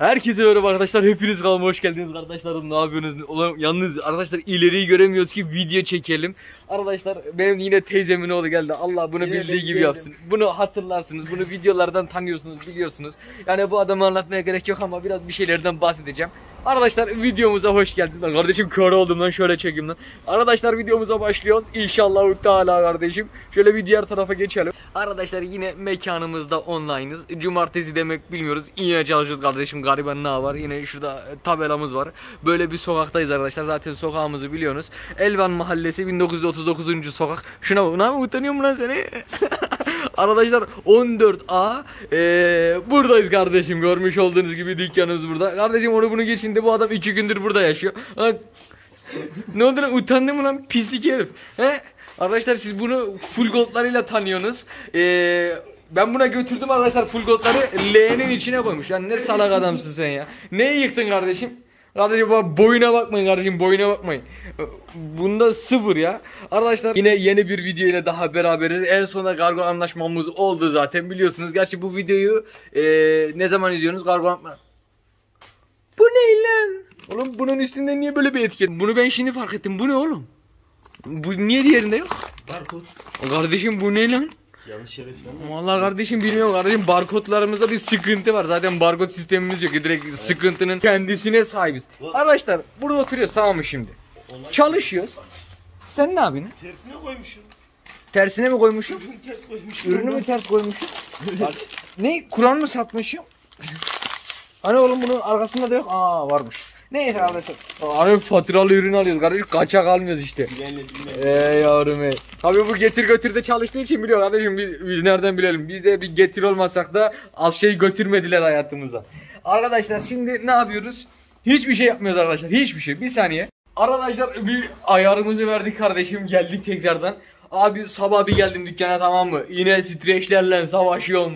Herkese merhaba arkadaşlar. Hepiniz kanalıma hoş geldiniz arkadaşlarım. Ne yapıyorsunuz? Ulan yalnız arkadaşlar ileriyi göremiyoruz ki video çekelim. Arkadaşlar benim yine teyzemin oğlu geldi. Allah bunu Yine bildiği gibi yapsın. Bunu hatırlarsınız. Bunu videolardan tanıyorsunuz, biliyorsunuz. Yani bu adamı anlatmaya gerek yok ama biraz bir şeylerden bahsedeceğim. Arkadaşlar videomuza hoş geldiniz. Lan kardeşim kör oldum lan şöyle çekeyim lan. Arkadaşlar videomuza başlıyoruz. İnşallah Teala kardeşim. Şöyle bir diğer tarafa geçelim. Arkadaşlar yine mekanımızda online'ız. Cumartesi demek bilmiyoruz. Yine çalışıyoruz kardeşim. Gariban ne var? Yine şurada e, tabelamız var. Böyle bir sokaktayız arkadaşlar. Zaten sokağımızı biliyorsunuz. Elvan Mahallesi 1939. sokak. Şuna bak. Ne utanıyor mu lan seni? Arkadaşlar 14A eee, buradayız kardeşim görmüş olduğunuz gibi dükkanımız burada. Kardeşim onu bunu geçin de bu adam 2 gündür burada yaşıyor. Ne oldu lan utandın lan pislik herif. He? Arkadaşlar siz bunu full goldlarıyla tanıyorsunuz. Eee ben buna götürdüm arkadaşlar full goldları L'nin içine koymuş. Yani ne salak adamsın sen ya. Neyi yıktın kardeşim? Kardeşim boyuna bakmayın kardeşim boyuna bakmayın. Bunda sıfır ya. Arkadaşlar yine yeni bir video ile daha beraberiz. En sonunda kargo anlaşmamız oldu zaten biliyorsunuz. Gerçi bu videoyu eee, ne zaman izliyorsunuz kargo anlaşma. Bu ne lan? Oğlum bunun üstünde niye böyle bir etiket? Bunu ben şimdi fark ettim. Bu ne oğlum? Bu niye diğerinde yok? Barkod. Kardeşim bu ne lan? Yanlış yere falan. Vallahi kardeşim bilmiyorum kardeşim barkodlarımızda bir sıkıntı var. Zaten barkod sistemimiz yok. Direkt sıkıntının kendisine sahibiz. Arkadaşlar burada oturuyoruz tamam mı şimdi? Çalışıyoruz. Sen ne yapıyorsun? Tersine koymuşum. Tersine mi koymuşum? Ürünü ters koymuşum. Ürünü mü ters koymuşum? Ne? Kur'an mı satmışım? Hani oğlum bunun arkasında da yok. Aa varmış. Neyse arkadaşlar. Hani faturalı ürün alıyoruz kardeşim. Kaçak almıyoruz işte. Ey yavrum ey. Abi bu getir götürde çalıştığı için biliyor kardeşim biz, biz nereden bilelim. Biz de bir getir olmasak da az şey götürmediler hayatımızda. Arkadaşlar şimdi ne yapıyoruz? Hiçbir şey yapmıyoruz arkadaşlar. Hiçbir şey. Bir saniye. Arkadaşlar bir ayarımızı verdik kardeşim. Geldik tekrardan. Abi sabah bir geldim dükkana tamam mı? Yine streçlerle savaşıyorum.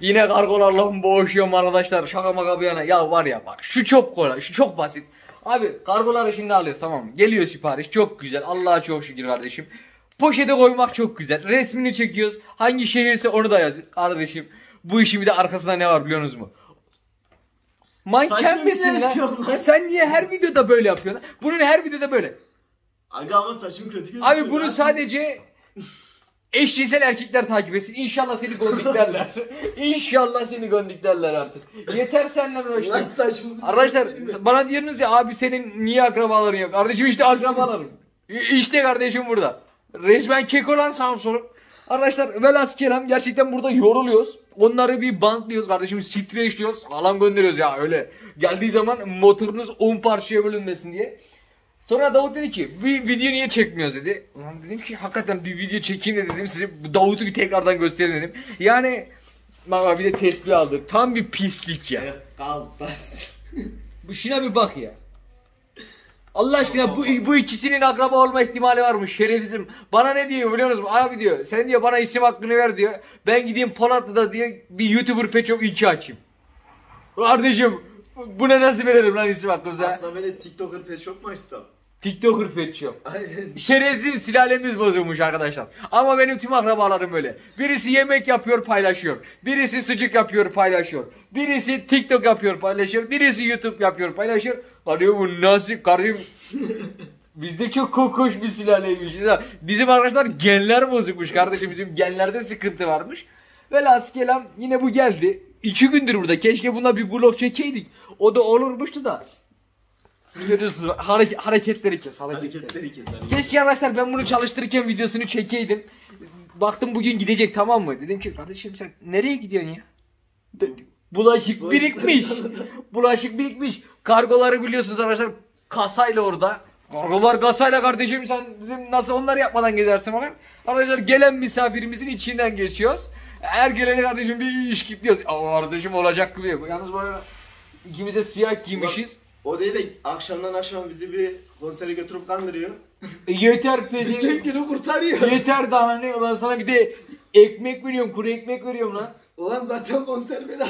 Yine kargolarla boğuşuyorum arkadaşlar. Şaka maka bir yana. Ya var ya bak şu çok kolay. Şu çok basit. Abi kargoları şimdi alıyoruz tamam mı? Geliyor sipariş çok güzel. Allah'a çok şükür kardeşim. Poşete koymak çok güzel. Resmini çekiyoruz. Hangi şehirse onu da yazıyor. Kardeşim bu işin bir de arkasında ne var biliyorsunuz mu? Manken Saçma misin lan? şey lan. Sen niye her videoda böyle yapıyorsun? Bunun her videoda böyle. Aga ama saçım kötü gözüküyor. Abi bunu lan. sadece eşcinsel erkekler takip etsin. İnşallah seni gondiklerler. İnşallah seni gondiklerler artık. Yeter seninle Lan saçımızı Arkadaşlar bana diyorsunuz ya abi senin niye akrabaların yok? Kardeşim işte akrabalarım. İşte kardeşim burada. Resmen keko lan Samsun'um. Arkadaşlar velas kelam gerçekten burada yoruluyoruz. Onları bir bantlıyoruz kardeşim streçliyoruz. Alan gönderiyoruz ya öyle. Geldiği zaman motorunuz 10 parçaya bölünmesin diye. Sonra Davut dedi ki bir video niye çekmiyoruz dedi. Ulan dedim ki hakikaten bir video çekeyim de dedim size bu Davut'u bir tekrardan göstereyim dedim. Yani bak bir de tespih aldık. Tam bir pislik ya. Kaltas. Bu şuna bir bak ya. Allah aşkına bu bu ikisinin akraba olma ihtimali var mı? Şerefsizim. Bana ne diyor biliyor musun? Abi diyor. Sen diyor bana isim hakkını ver diyor. Ben gideyim Polatlı'da diyor bir YouTuber Peçok 2 açayım. Kardeşim buna nasıl verelim lan isim hakkımızı? ha? Aslında böyle TikToker shop mu açsam? TikToker. Aynen. Şerefsiz sülalemiz bozulmuş arkadaşlar. Ama benim tüm akrabalarım öyle. Birisi yemek yapıyor paylaşıyor. Birisi sucuk yapıyor paylaşıyor. Birisi TikTok yapıyor paylaşıyor. Birisi YouTube yapıyor paylaşıyor. Kardeşim bu nasıl kardeşim Biz de çok kokoş bir sülaleymişiz ha. Bizim arkadaşlar genler bozukmuş kardeşim. Bizim genlerde sıkıntı varmış. Velhasıl kelam yine bu geldi. İki gündür burada. Keşke buna bir vlog çekeydik. O da olurmuştu da. Görüyorsunuz hareket, hareketleri kes. Hareketleri. Hareketleri keser. Keşke arkadaşlar ben bunu çalıştırırken videosunu çekeydim. Baktım bugün gidecek tamam mı? Dedim ki kardeşim sen nereye gidiyorsun ya? Bulaşık birikmiş. Bulaşık birikmiş. Kargoları biliyorsunuz arkadaşlar kasayla orada. Kargolar kasayla kardeşim sen dedim nasıl onları yapmadan gidersin bakın. Arkadaşlar gelen misafirimizin içinden geçiyoruz. Her gelene kardeşim bir iş kilitliyoruz. Aa kardeşim olacak gibi. Yalnız böyle ikimiz de siyah giymişiz. O değil de akşamdan akşama bizi bir konsere götürüp kandırıyor. E, yeter peşin. Bütün günü kurtarıyor. Yeter daha ne ulan sana bir de ekmek veriyorum kuru ekmek veriyorum lan. Ulan zaten konser bedava.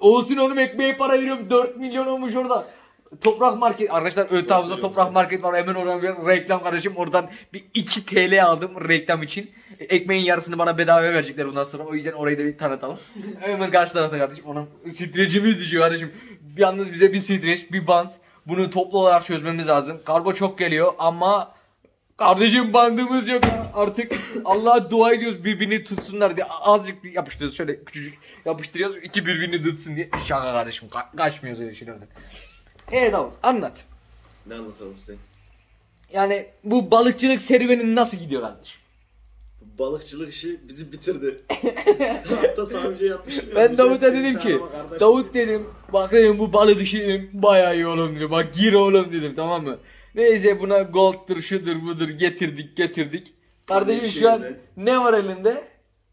Olsun oğlum ekmeğe para veriyorum 4 milyon olmuş orada. Toprak market arkadaşlar ön tarafta toprak market var hemen oradan bir reklam kardeşim oradan bir 2 TL aldım reklam için. Ekmeğin yarısını bana bedava verecekler bundan sonra o yüzden orayı da bir tanıtalım. hemen karşı tarafta kardeşim onun strecimiz düşüyor kardeşim. yalnız bize bir streç, bir bant. Bunu toplu olarak çözmemiz lazım. Kargo çok geliyor ama kardeşim bandımız yok. Artık Allah'a dua ediyoruz birbirini tutsunlar diye. Azıcık yapıştırıyoruz şöyle küçücük yapıştırıyoruz. iki birbirini tutsun diye. Şaka kardeşim ka- kaçmıyoruz öyle şeylerden. Eee Davut anlat. Ne anlatalım size? Yani bu balıkçılık serüvenin nasıl gidiyor kardeşim? Bu balıkçılık işi bizi bitirdi. Hatta sadece yapmışım. ya, Ben Davut'a de- dedim ki Davut dedim bak dedim bu balık işi dedim bayağı iyi oğlum dedim bak gir oğlum dedim tamam mı? Neyse buna gold'dur şudur budur getirdik getirdik. Kardeşim şu an ne var elinde?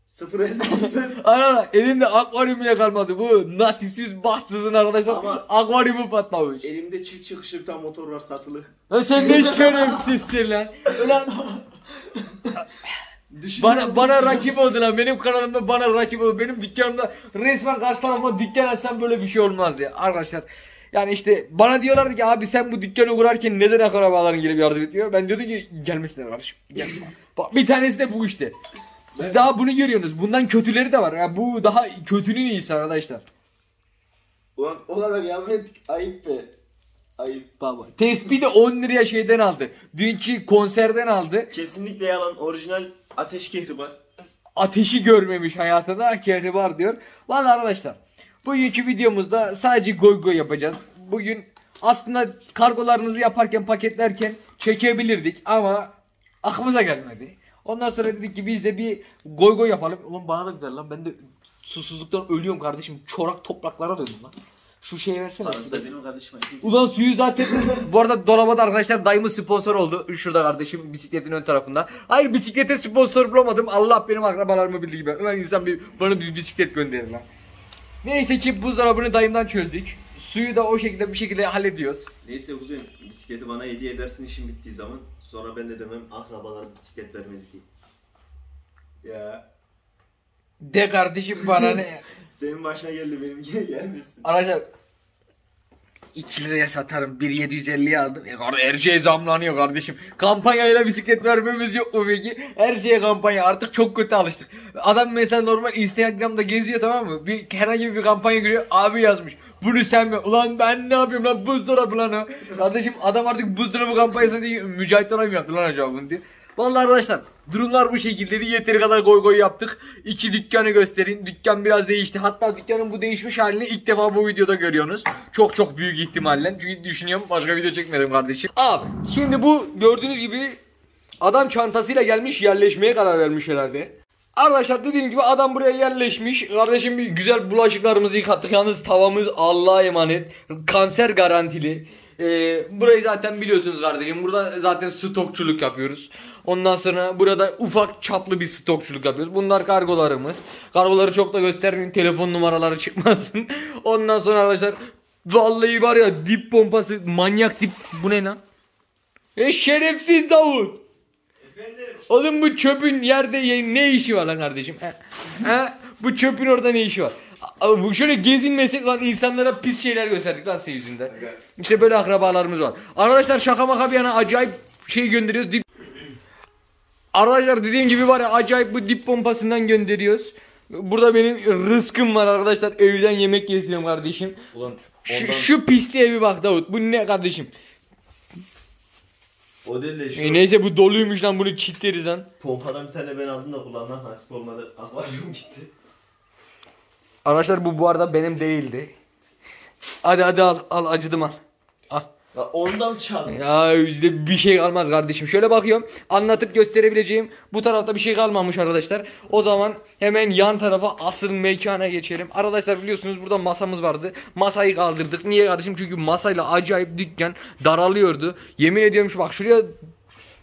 Sıfır elde sıfır. Ana ana elinde akvaryum bile kalmadı bu nasipsiz bahtsızın arkadaşlar Ama- akvaryumu patlamış. Elimde çift tane motor var satılık. Lan sen ne şerefsizsin lan. Ulan bana, bana rakip oldu lan benim kanalımda bana rakip oldu. Benim dükkanımda resmen karşı tarafa dükkan açsam böyle bir şey olmaz diye. Arkadaşlar yani işte bana diyorlardı ki abi sen bu dükkanı kurarken neden akrabaların gelip yardım etmiyor? Ben diyordum ki gelmesinler kardeşim. Gel. Bak bir tanesi de bu işte. Siz daha bunu görüyorsunuz. Bundan kötüleri de var. Yani bu daha kötünün iyisi arkadaşlar. Ulan o kadar yardım ettik. Ayıp be. Ayıp. Baba. Tespih de 10 liraya şeyden aldı. Dünkü konserden aldı. Kesinlikle yalan. Orijinal ateş kehribar. ateşi görmemiş hayatında kehribar diyor. Valla arkadaşlar bugünkü videomuzda sadece goy goy yapacağız. Bugün aslında kargolarınızı yaparken paketlerken çekebilirdik ama aklımıza gelmedi. Ondan sonra dedik ki biz de bir goy goy yapalım. Ulan bana da gider lan ben de susuzluktan ölüyorum kardeşim. Çorak topraklara döndüm lan. Şu şeyi versene. Parası da benim kardeşime. Ulan suyu zaten bu arada dolabada arkadaşlar dayımız sponsor oldu. Şurada kardeşim bisikletin ön tarafında. Hayır bisiklete sponsor bulamadım. Allah benim akrabalarımı bildiği gibi. Ulan insan bir, bana bir bisiklet gönderir lan. Neyse ki buzdolabını dayımdan çözdük. Suyu da o şekilde bir şekilde hallediyoruz. Neyse kuzen bisikleti bana hediye edersin işin bittiği zaman. Sonra ben de demem akrabalar bisiklet vermedi diye. Ya De kardeşim bana ne? senin başına geldi benimkine gelmesin. Arkadaşlar 2 liraya satarım. 1.750'ye aldım. E, her şey zamlanıyor kardeşim. Kampanyayla bisiklet vermemiz yok mu peki? Her şeye kampanya. Artık çok kötü alıştık. Adam mesela normal Instagram'da geziyor tamam mı? Bir herhangi bir kampanya görüyor. Abi yazmış. Bunu sen mi? Ulan ben ne yapayım lan buzdolabı lan o. Kardeşim adam artık buzdolabı kampanyası diye mücahit mı yaptı lan acaba bunu diye. Vallahi arkadaşlar durumlar bu şekilde. Yeteri kadar goy goy yaptık. İki dükkanı göstereyim. Dükkan biraz değişti. Hatta dükkanın bu değişmiş halini ilk defa bu videoda görüyorsunuz. Çok çok büyük ihtimalle. Çünkü düşünüyorum başka video çekmedim kardeşim. Abi şimdi bu gördüğünüz gibi adam çantasıyla gelmiş yerleşmeye karar vermiş herhalde. Arkadaşlar dediğim gibi adam buraya yerleşmiş. Kardeşim bir güzel bulaşıklarımızı yıkattık. Yalnız tavamız Allah'a emanet. Kanser garantili. Ee, burayı zaten biliyorsunuz kardeşim. Burada zaten stokçuluk yapıyoruz. Ondan sonra burada ufak çaplı bir stokçuluk yapıyoruz. Bunlar kargolarımız. Kargoları çok da göstermeyin. Telefon numaraları çıkmasın. Ondan sonra arkadaşlar vallahi var ya dip pompası manyak dip. Bu ne lan? E şerefsiz Davut. Oğlum bu çöpün yerde ye- ne işi var lan kardeşim? He? He? Bu çöpün orada ne işi var? Bu şöyle gezinmesek lan insanlara pis şeyler gösterdik lan senin yüzünden. İşte böyle akrabalarımız var. Arkadaşlar şaka maka bir yana acayip şey gönderiyoruz. Arkadaşlar dediğim gibi var ya acayip bu dip pompasından gönderiyoruz. Burada benim rızkım var arkadaşlar. Evden yemek getiriyorum kardeşim. Ulan Şu, şu pisliğe bir bak Davut. Bu ne kardeşim? o değil de şu E, neyse bu doluymuş lan bunu çitleriz lan. pompadan bir tane ben aldım da kulağımdan nasip olmadı. Akvaryum gitti. Arkadaşlar bu bu arada benim değildi. Hadi hadi al al acıdım al. Ya ondan çal. Ya bizde bir şey kalmaz kardeşim. Şöyle bakıyorum. Anlatıp gösterebileceğim. Bu tarafta bir şey kalmamış arkadaşlar. O zaman hemen yan tarafa asıl mekana geçelim. Arkadaşlar biliyorsunuz burada masamız vardı. Masayı kaldırdık. Niye kardeşim? Çünkü masayla acayip dükkan daralıyordu. Yemin ediyorum şu bak şuraya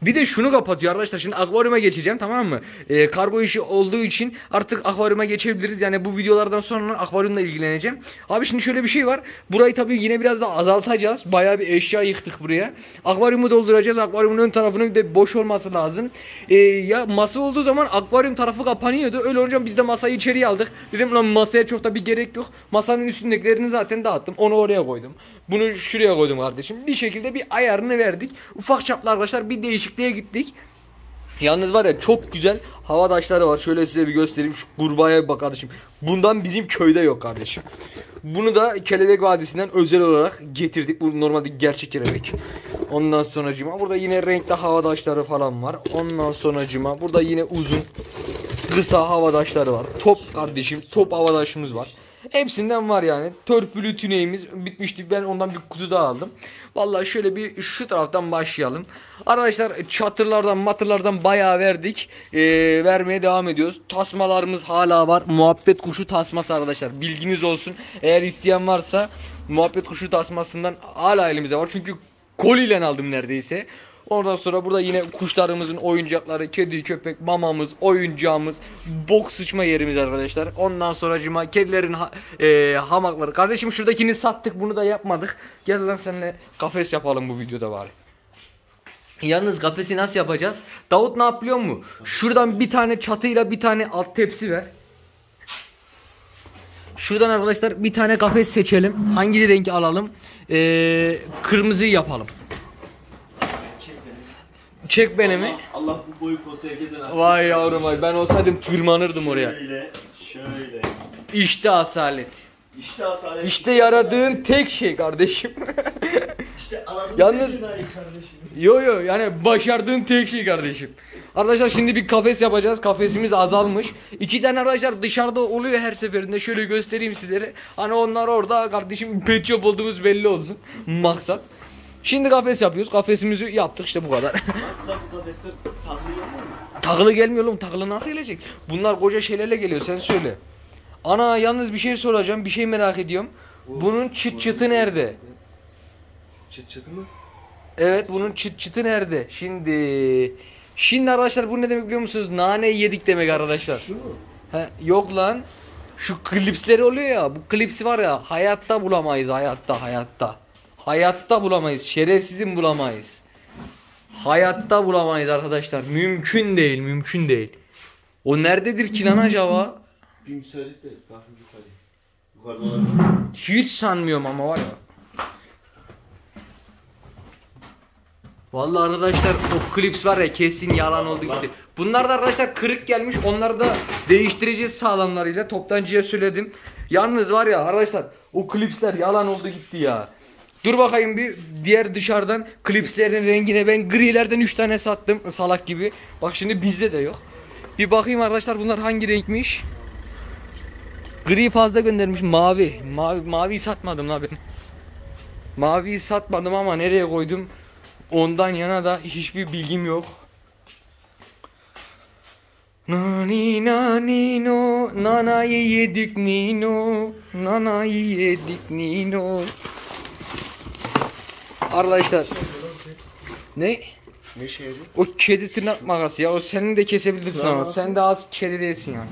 bir de şunu kapatıyor arkadaşlar. Şimdi akvaryuma geçeceğim tamam mı? Ee, kargo işi olduğu için artık akvaryuma geçebiliriz. Yani bu videolardan sonra akvaryumla ilgileneceğim. Abi şimdi şöyle bir şey var. Burayı tabii yine biraz daha azaltacağız. Bayağı bir eşya yıktık buraya. Akvaryumu dolduracağız. Akvaryumun ön tarafının bir de boş olması lazım. Ee, ya masa olduğu zaman akvaryum tarafı kapanıyordu. Öyle olunca biz de masayı içeriye aldık. Dedim lan masaya çok da bir gerek yok. Masanın üstündekilerini zaten dağıttım. Onu oraya koydum. Bunu şuraya koydum kardeşim. Bir şekilde bir ayarını verdik. Ufak çaplı arkadaşlar bir değişikliğe gittik. Yalnız var ya çok güzel hava taşları var. Şöyle size bir göstereyim. Şu kurbağaya bir bak kardeşim. Bundan bizim köyde yok kardeşim. Bunu da Kelebek Vadisi'nden özel olarak getirdik. Bu normalde gerçek kelebek. Ondan sonracıma burada yine renkli hava taşları falan var. Ondan sonracıma burada yine uzun kısa hava taşları var. Top kardeşim top hava taşımız var. Hepsinden var yani. Törpülü tüneğimiz bitmişti. Ben ondan bir kutu daha aldım. Vallahi şöyle bir şu taraftan başlayalım. Arkadaşlar çatırlardan matırlardan bayağı verdik. Ee, vermeye devam ediyoruz. Tasmalarımız hala var. Muhabbet kuşu tasması arkadaşlar. Bilginiz olsun. Eğer isteyen varsa muhabbet kuşu tasmasından hala elimizde var. Çünkü koliyle aldım neredeyse. Ondan sonra burada yine kuşlarımızın oyuncakları, kedi, köpek, mamamız, oyuncağımız, bok sıçma yerimiz arkadaşlar. Ondan sonra cima kedilerin ha- e, hamakları. Kardeşim şuradakini sattık bunu da yapmadık. Gel lan seninle kafes yapalım bu videoda bari. Yalnız kafesi nasıl yapacağız? Davut ne yapıyor mu? Şuradan bir tane çatıyla bir tane alt tepsi ver. Şuradan arkadaşlar bir tane kafes seçelim. Hangi rengi alalım? Ee, kırmızıyı yapalım. Çek beni. Mi? Allah, bu boyu postu herkese nasip. Vay yavrum vay ben olsaydım tırmanırdım oraya. Şöyle, şöyle. İşte asalet. İşte asalet. İşte yaradığın tek şey kardeşim. İşte aradığımız Yalnız- en enayi kardeşim. yo yo yani başardığın tek şey kardeşim. Arkadaşlar şimdi bir kafes yapacağız. Kafesimiz azalmış. İki tane arkadaşlar dışarıda oluyor her seferinde. Şöyle göstereyim sizlere. Hani onlar orada kardeşim pet shop olduğumuz belli olsun. Maksat. Şimdi kafes yapıyoruz. Kafesimizi yaptık işte bu kadar. Nasıl bu kafesler mu? Takılı gelmiyor oğlum. Takılı nasıl gelecek? Bunlar koca şeylerle geliyor. Sen söyle. Ana yalnız bir şey soracağım. Bir şey merak ediyorum. Bunun çıt çıtı nerede? Çıt çıt mı? Evet bunun çıt çıtı nerede? Şimdi Şimdi arkadaşlar bu ne demek biliyor musunuz? Nane yedik demek arkadaşlar. Şu mu? He, yok lan. Şu klipsleri oluyor ya. Bu klipsi var ya hayatta bulamayız hayatta hayatta. Hayatta bulamayız. Şerefsizim bulamayız. Hayatta bulamayız arkadaşlar. Mümkün değil, mümkün değil. O nerededir ki lan acaba? Bir müsaade de bakın yukarı. Yukarıda olabilir. Hiç sanmıyorum ama var ya. Vallahi arkadaşlar o klips var ya kesin yalan oldu gitti. Bunlar da arkadaşlar kırık gelmiş. Onları da değiştireceğiz sağlamlarıyla. Toptancıya söyledim. Yalnız var ya arkadaşlar o klipsler yalan oldu gitti ya. Dur bakayım bir diğer dışarıdan klipslerin rengine ben grilerden 3 tane sattım salak gibi. Bak şimdi bizde de yok. Bir bakayım arkadaşlar bunlar hangi renkmiş. Gri fazla göndermiş mavi. Mavi maviyi satmadım la ben. Maviyi satmadım ama nereye koydum? Ondan yana da hiçbir bilgim yok. Nani nani no nanayı yedik nino nanayı yedik nino Arkadaşlar ne? Ne şey bu? O kedi tırnak makası ya o senin de kesebilirsin ama sen de az kedi değilsin yani.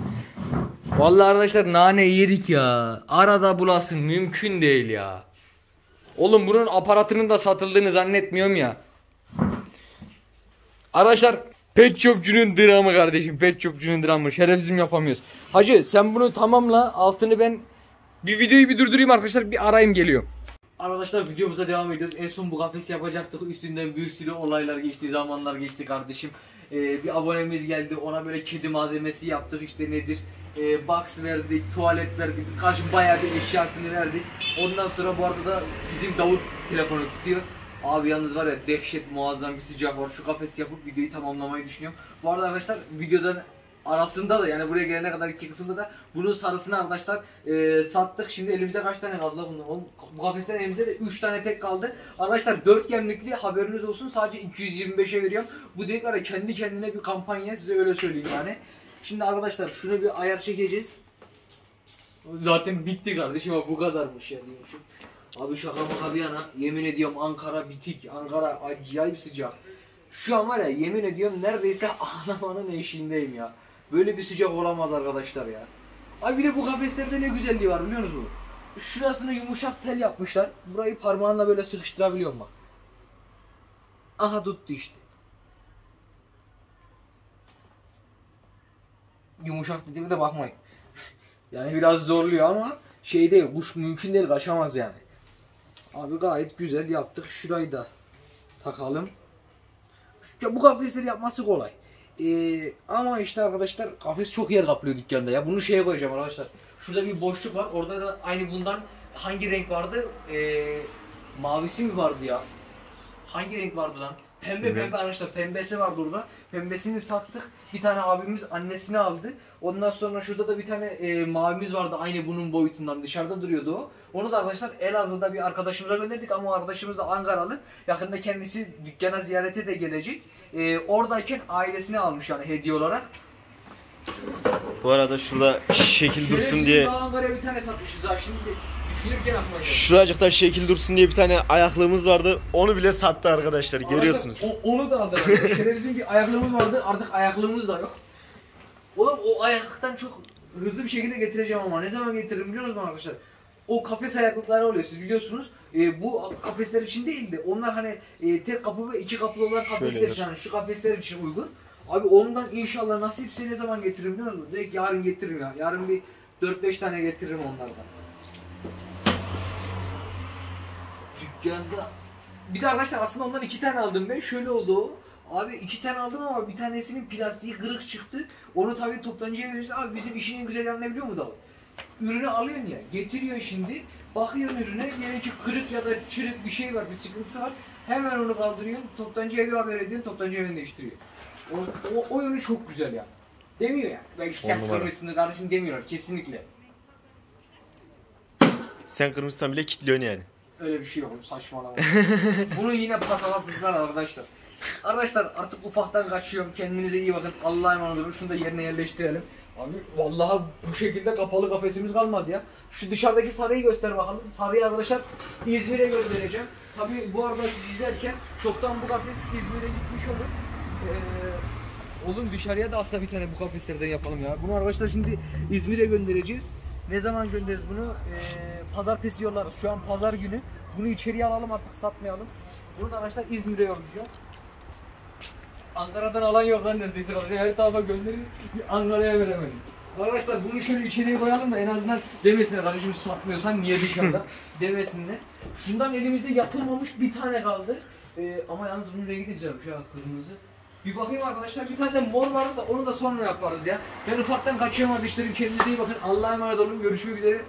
Vallahi arkadaşlar nane yedik ya. Arada bulasın mümkün değil ya. Oğlum bunun aparatının da satıldığını zannetmiyorum ya. Arkadaşlar Pet Shop'cunun dramı kardeşim. Pet Shop'cunun dramı. Şerefsizim yapamıyoruz. Hacı sen bunu tamamla. Altını ben bir videoyu bir durdurayım arkadaşlar. Bir arayayım geliyorum. Arkadaşlar videomuza devam ediyoruz. En son bu kafesi yapacaktık. Üstünden bir sürü olaylar geçti, zamanlar geçti kardeşim. Ee, bir abonemiz geldi. Ona böyle kedi malzemesi yaptık. İşte nedir? Ee, box verdik, tuvalet verdik. Karşı bayağı bir eşyasını verdik. Ondan sonra bu arada da bizim Davut telefonu tutuyor. Abi yalnız var ya dehşet muazzam bir sıcak var. Şu kafesi yapıp videoyu tamamlamayı düşünüyorum. Bu arada arkadaşlar videodan arasında da yani buraya gelene kadar iki kısımda da bunun sarısını arkadaşlar e, sattık. Şimdi elimizde kaç tane kaldı bunun? Oğlum, bu kafesten elimizde de 3 tane tek kaldı. Arkadaşlar 4 gemlikli haberiniz olsun sadece 225'e veriyorum. Bu direkt var ya kendi kendine bir kampanya size öyle söyleyeyim yani. Şimdi arkadaşlar şunu bir ayar çekeceğiz. Zaten bitti kardeşim bu kadarmış ya diyormuşum. Abi şaka maka bir yana yemin ediyorum Ankara bitik. Ankara acayip sıcak. Şu an var ya yemin ediyorum neredeyse ağlamanın eşiğindeyim ya. Böyle bir sıcak olamaz arkadaşlar ya. Abi bir de bu kafeslerde ne güzelliği var biliyor musunuz? Şurasını yumuşak tel yapmışlar. Burayı parmağınla böyle sıkıştırabiliyorum bak. Aha tuttu işte. Yumuşak dediğime de bakmayın. Yani biraz zorluyor ama şey değil, kuş mümkün değil kaçamaz yani. Abi gayet güzel yaptık. Şurayı da takalım. Şu- bu kafesleri yapması kolay. Ee, ama işte arkadaşlar kafes çok yer kaplıyor dükkanda ya. Bunu şeye koyacağım arkadaşlar. Şurada bir boşluk var. Orada da aynı bundan hangi renk vardı? Ee, mavisi mi vardı ya? Hangi renk vardı lan? Pembe Bilmiyorum pembe arkadaşlar pembesi vardı orada. Pembesini sattık. Bir tane abimiz annesini aldı. Ondan sonra şurada da bir tane e, mavimiz vardı aynı bunun boyutundan dışarıda duruyordu o. Onu da arkadaşlar Elazığ'da bir arkadaşımıza gönderdik ama o arkadaşımız da Ankaralı. Yakında kendisi dükkana ziyarete de gelecek. E, oradayken ailesine almış yani hediye olarak. Bu arada şurada şekil dursun diye Ankara'ya bir tane satmışız ha şimdi düşünürken aklıma geldi. Şuracıkta şekil dursun diye bir tane ayaklığımız vardı. Onu bile sattı arkadaşlar. Görüyorsunuz. O, onu da aldılar. Şerefsizin bir ayaklığımız vardı artık ayaklığımız da yok. Oğlum o ayaklıktan çok hızlı bir şekilde getireceğim ama ne zaman getiririm biliyor musunuz arkadaşlar? O kafes ayaklıkları oluyor siz biliyorsunuz. Ee, bu kafesler için değildi. Onlar hani e, tek kapı ve iki kapılı olan kafesler Şöyle için, yani şu kafesler için uygun. Abi ondan inşallah nasipse ne zaman getiririm biliyor musunuz? Direkt yarın getiririm ya. Yarın bir 4-5 tane getiririm onlardan. Dükkanda bir de arkadaşlar aslında ondan iki tane aldım ben. Şöyle oldu o. Abi iki tane aldım ama bir tanesinin plastiği kırık çıktı. Onu tabii toptancıya verirsin. Abi bizim işin en güzel yanı ne biliyor musun Davut? Ürünü alıyorsun ya, getiriyor şimdi. Bakıyorsun ürüne, diyelim ki kırık ya da çürük bir şey var, bir sıkıntısı var. Hemen onu kaldırıyorsun, toptancıya bir haber ediyorsun, toptancı hemen değiştiriyor. O, o, o yönü çok güzel yani. Demiyor yani. Belki sen On numara. kırmışsındır kardeşim demiyorlar kesinlikle. Sen kırmışsan bile kilitliyorsun yani. Öyle bir şey yok saçmalama. Bunu yine patavatsızlar arkadaşlar. Arkadaşlar artık ufaktan kaçıyorum. Kendinize iyi bakın. Allah'a emanet olun. Şunu da yerine yerleştirelim. Abi vallahi bu şekilde kapalı kafesimiz kalmadı ya. Şu dışarıdaki sarıyı göster bakalım. Sarıyı arkadaşlar İzmir'e göndereceğim. Tabi bu arada siz izlerken çoktan bu kafes İzmir'e gitmiş olur. Ee, oğlum dışarıya da aslında bir tane bu kafeslerden yapalım ya. Bunu arkadaşlar şimdi İzmir'e göndereceğiz. Ne zaman göndeririz bunu? Ee, pazartesi yollarız. Şu an pazar günü. Bunu içeriye alalım artık satmayalım. Bunu da arkadaşlar İzmir'e yollayacağız. Ankara'dan alan yok lan neredeyse. Her tarafa gönderin. Ankara'ya veremedim. Arkadaşlar bunu şöyle içeriye koyalım da en azından demesinler kardeşim satmıyorsan niye dışarıda demesinler. Şundan elimizde yapılmamış bir tane kaldı. Ee, ama yalnız bunun rengi de güzelmiş ha kırmızı. Bir bakayım arkadaşlar bir tane de mor vardı da onu da sonra yaparız ya. Ben ufaktan kaçıyorum kardeşlerim kendinize iyi bakın. Allah'a emanet olun görüşmek üzere.